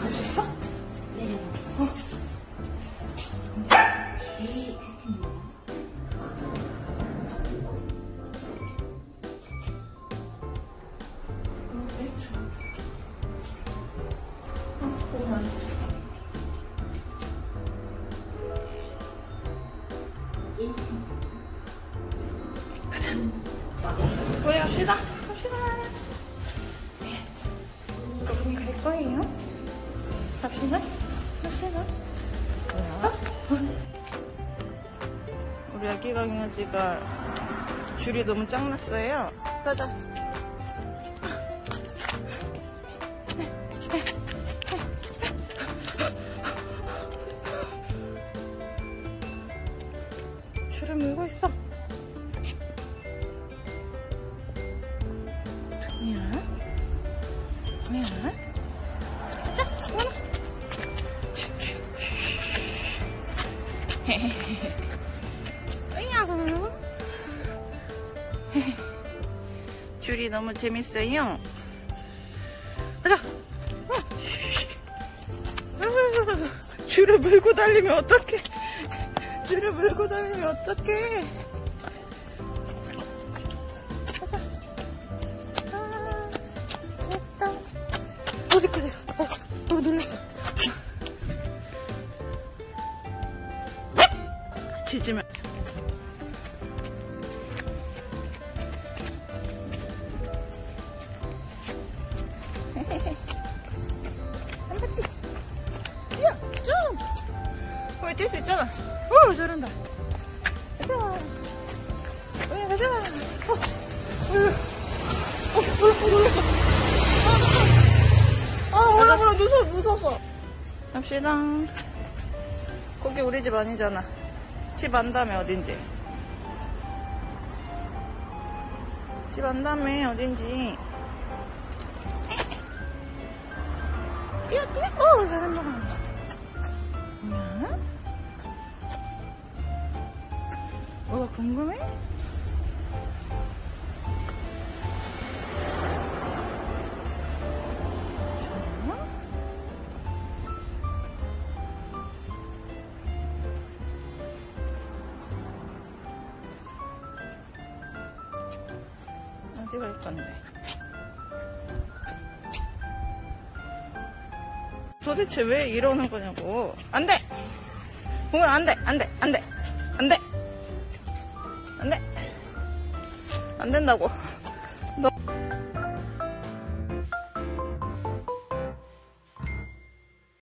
갈수 있어? 어. 우리 갑시다. 갑시다. 여러분이 갈 거예요. 갑시다. 갑시다. 우리 아기 강아지가 줄이 너무 짱났어요. 가자. 줄을 물고 있어. 뭐야? 뭐야? 가자. 으야. 줄이 너무 재밌어요. 가자. 어. 줄을 물고 달리면 어떡해. 물고 달리면 어떡해. 가자. 아, 좋다. 어디까지 가? 어, 너무 놀랐어. 짖으면. 거기 뛸수 있잖아. 어, 잘한다. 가자. 어, 가자. 어, 어, 어, 어, 놀랐어. 아, 올라가 무서워, 무서워. 갑시다. 거기 우리 집 아니잖아. 집 안다며, 어딘지. 집 안다며, 어딘지. 뛰어, 뛰어. 어, 잘한다. 뭐야? 뭐가 궁금해? 어? 어디 갈 건데? 도대체 왜 이러는 거냐고. 안 돼! 공은 안 돼! 안 돼! 안 돼! 안 돼! 안 돼! 안 된다고. 너.